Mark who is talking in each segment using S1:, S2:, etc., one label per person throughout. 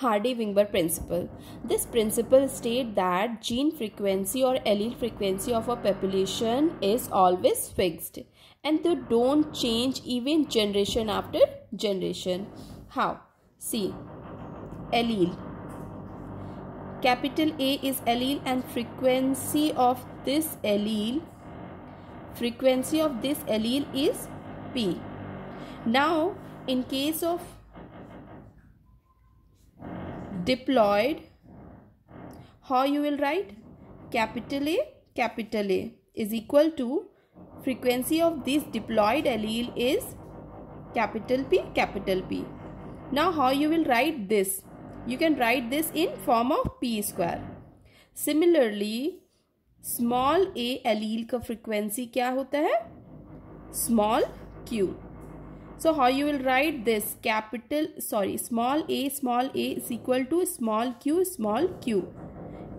S1: Hardy-Weinberg principle. This principle states that gene frequency or allele frequency of a population is always fixed and they don't change even generation after generation. How? See, allele. Capital A is allele and frequency of this allele frequency of this allele is P. Now, in case of diploid how you will write capital A capital A is equal to frequency of this diploid allele is capital P capital P now how you will write this you can write this in form of P square similarly small a allele का frequency क्या होता है small q so how you will write this? Capital sorry small a small a is equal to small q small q.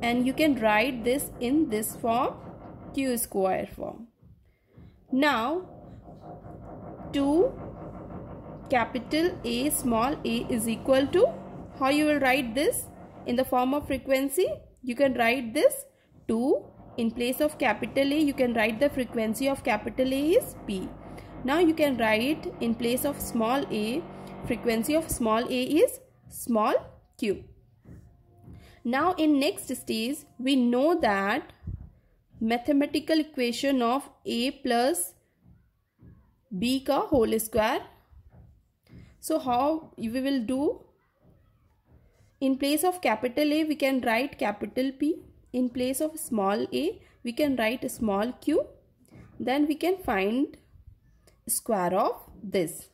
S1: And you can write this in this form q square form. Now 2 capital A small a is equal to how you will write this? In the form of frequency you can write this 2 in place of capital A you can write the frequency of capital A is P now you can write in place of small a, frequency of small a is small q. Now in next stage, we know that mathematical equation of a plus b ka whole square. So how we will do? In place of capital A, we can write capital P. In place of small a, we can write small q. Then we can find square of this.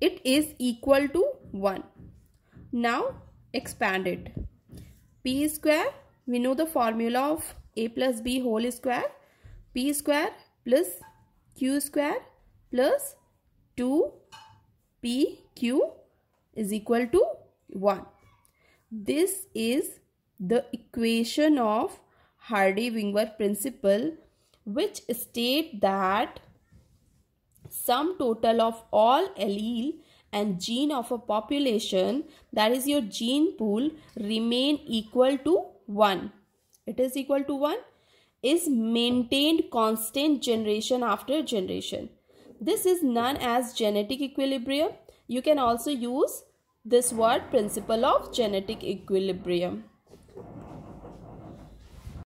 S1: It is equal to 1. Now expand it. P square, we know the formula of A plus B whole square. P square plus Q square plus 2PQ is equal to 1. This is the equation of Hardy-Weinberg principle which state that sum total of all allele and gene of a population that is your gene pool remain equal to 1 it is equal to 1 is maintained constant generation after generation. This is known as genetic equilibrium. You can also use this word principle of genetic equilibrium